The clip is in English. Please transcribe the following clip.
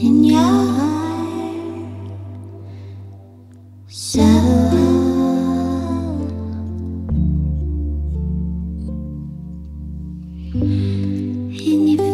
in your heart. In your